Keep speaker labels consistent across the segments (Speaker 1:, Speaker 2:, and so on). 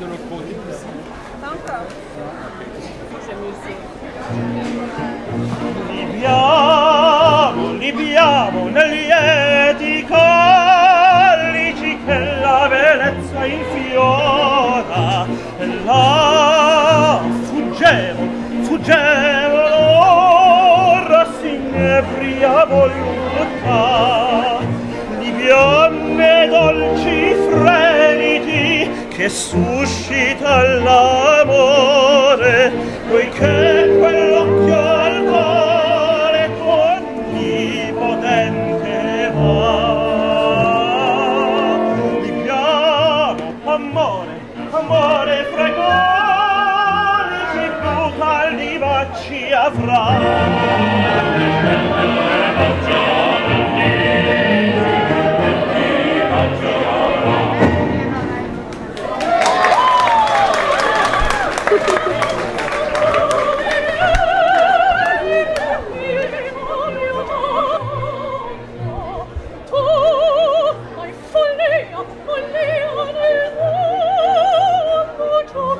Speaker 1: de l'autre côté.
Speaker 2: Pas encore. J'aime
Speaker 3: Libiamo, libiamo negli lieti collici che la bellezza infiora e là fuggevo, fuggevo, Rossini ebria voluta suscita l'amore poiché quell'occhio al cuore onnipotente va di piano amore amore che più caldi baci
Speaker 4: avrà.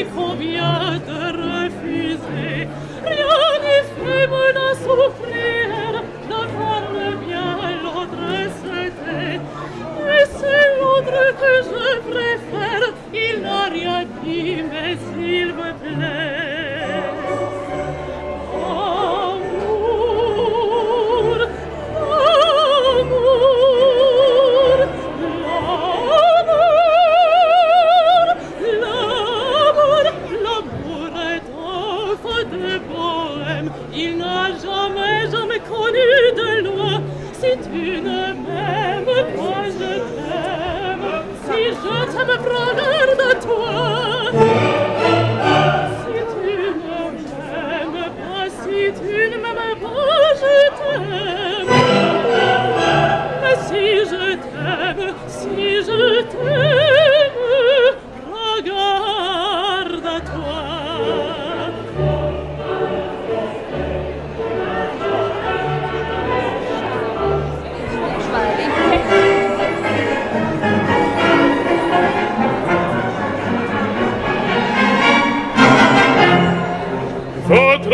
Speaker 4: si lui convient de refuser. Rien n'est faible d'en souffrir, d'entendre bien l'autre se tait. Et c'est l'autre que je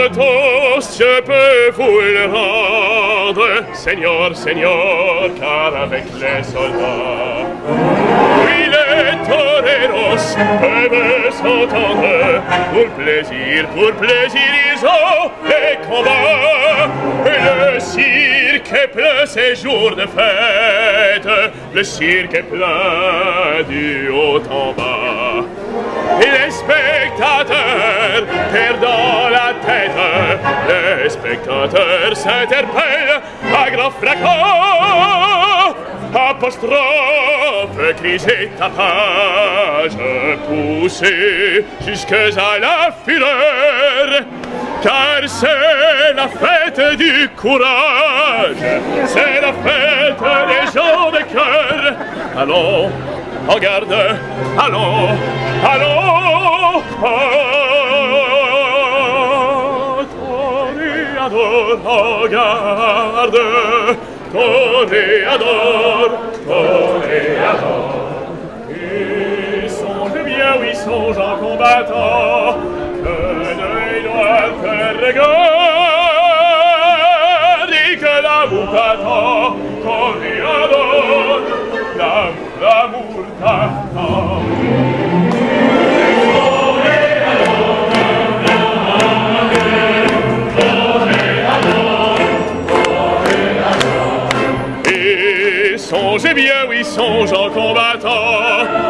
Speaker 3: Toast, je peux vous le rendre, Seigneur, Seigneur, car avec les soldats, oui, les toreros peuvent s'entendre, pour plaisir, pour plaisir, ils ont les combats. Le cirque est plein ces jours de fête, le cirque est plein du haut en bas. Et les spectateurs perdant la les spectateurs s'interpellent à grand fracas. Apostrophe, cris et tapage, poussés jusque à la fureur. Car c'est la fête du courage, c'est la fête des gens de cœur. Allons, en garde, allons, allons, toréador, Toreador, regarde, Toreador, Toreador. Et songe bien, oui, songe en combattant, que l'œil noir te
Speaker 4: regarde, et que l'amour t'attend, Toreador, l'amour, l'amour t'attend. Et songez bien, oui, songe en combattant,